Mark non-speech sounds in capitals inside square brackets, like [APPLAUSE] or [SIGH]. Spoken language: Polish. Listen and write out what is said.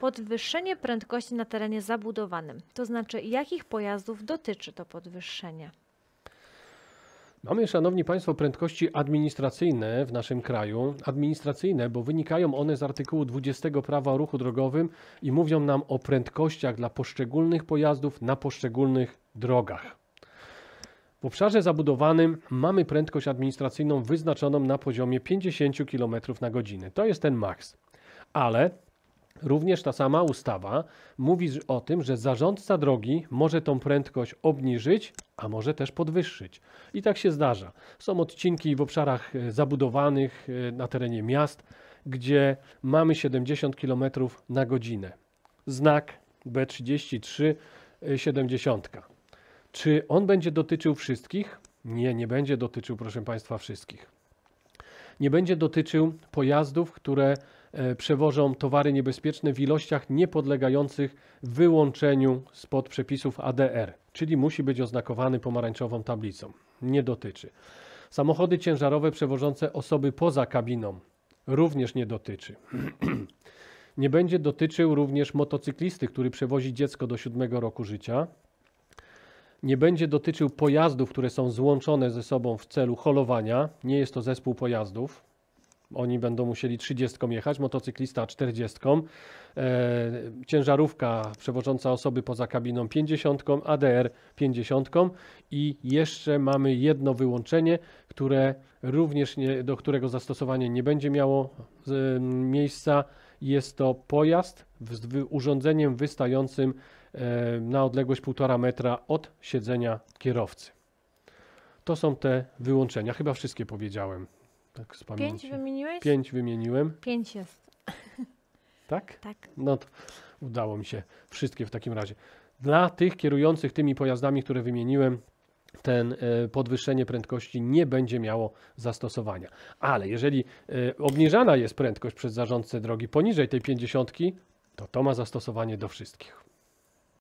Podwyższenie prędkości na terenie zabudowanym. To znaczy, jakich pojazdów dotyczy to podwyższenie? Mamy, Szanowni Państwo, prędkości administracyjne w naszym kraju. Administracyjne, bo wynikają one z artykułu 20 Prawa o ruchu drogowym i mówią nam o prędkościach dla poszczególnych pojazdów na poszczególnych drogach. W obszarze zabudowanym mamy prędkość administracyjną wyznaczoną na poziomie 50 km na godzinę. To jest ten maks. Ale Również ta sama ustawa mówi o tym, że zarządca drogi może tą prędkość obniżyć, a może też podwyższyć. I tak się zdarza. Są odcinki w obszarach e, zabudowanych e, na terenie miast, gdzie mamy 70 km na godzinę. Znak B33 e, 70. Czy on będzie dotyczył wszystkich? Nie, nie będzie dotyczył, proszę Państwa, wszystkich nie będzie dotyczył pojazdów, które e, przewożą towary niebezpieczne w ilościach niepodlegających wyłączeniu spod przepisów ADR, czyli musi być oznakowany pomarańczową tablicą. Nie dotyczy. Samochody ciężarowe przewożące osoby poza kabiną również nie dotyczy. [CLEARS THROAT] nie będzie dotyczył również motocyklisty, który przewozi dziecko do siódmego roku życia. Nie będzie dotyczył pojazdów, które są złączone ze sobą w celu holowania. Nie jest to zespół pojazdów. Oni będą musieli 30 jechać, motocyklista 40, e, ciężarówka przewożąca osoby poza kabiną 50, ADR 50 i jeszcze mamy jedno wyłączenie, które również nie, do którego zastosowanie nie będzie miało e, miejsca. Jest to pojazd z urządzeniem wystającym e, na odległość 1,5 metra od siedzenia kierowcy. To są te wyłączenia. Chyba wszystkie powiedziałem. Tak z Pięć pamięci. wymieniłeś? Pięć wymieniłem, Pięć jest. [LAUGHS] tak? Tak. No to udało mi się wszystkie w takim razie. Dla tych kierujących tymi pojazdami, które wymieniłem, ten e, podwyższenie prędkości nie będzie miało zastosowania. Ale jeżeli e, obniżana jest prędkość przez zarządcę drogi poniżej tej 50, to to ma zastosowanie do wszystkich.